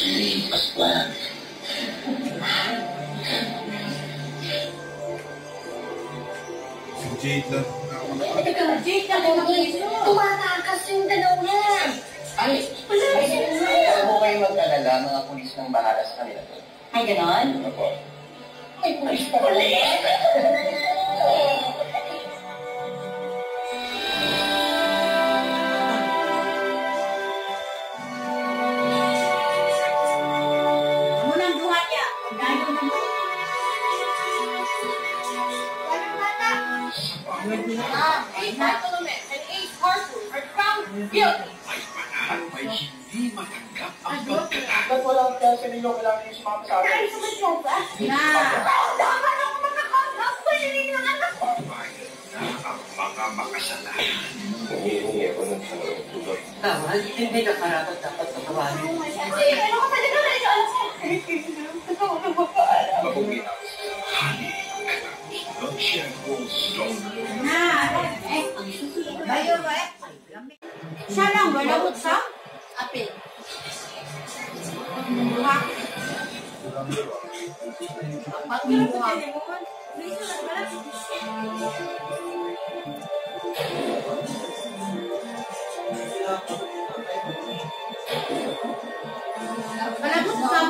leave as planned. Si Jade lang. Na. Teka, Jake, ako mag-iso. Tumatakas yung dalawa. Ay, Huwag mo kayo mag-alala, mga pulis nang bahala sa kanila to. Ay, ganon? Opo. May pulis pa pala Ah, Ace Bartolome and Ace Harper are found guilty. May panahal may hindi matanggap ang pagkata. Ba't walang kaya sa ninyo kailangan yung sumama sa akin? Na. Dapat ako makakondok. Pwede rin yung anak ko. Bayan na ang mga makasalanan. Nangihingi ako ng tulog. Tama, hindi ka karapat dapat patawarin. Ano ka talaga na ito? Totoo na bayo ba eh? Siya lang, wala mo sa? Apil. Duha. Apat yung buha. Wala mo sa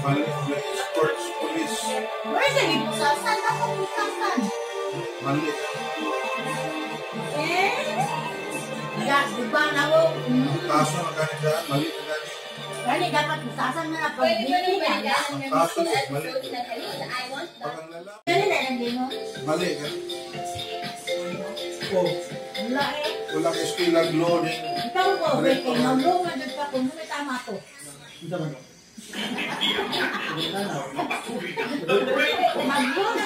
Samuel? Mali, sports police. Where's the? Saan ako pusasan? Mali. Eh? Ya, di ba na mo? Kaso na ganit daan, mali na ganit. Gani dapat usasan na na pag Pwede ba nang hindi balikan na. Kaso, namisin at mali. suot na kanina? I want Pag that. ang lalaki, Gani na lang din mo. mali ka. Oh, Wala eh. wala ka eskwela loading. Ikaw ko, wait, eh, naulungan dyan pa kung may tama to. Mapatuloy na Mag-yun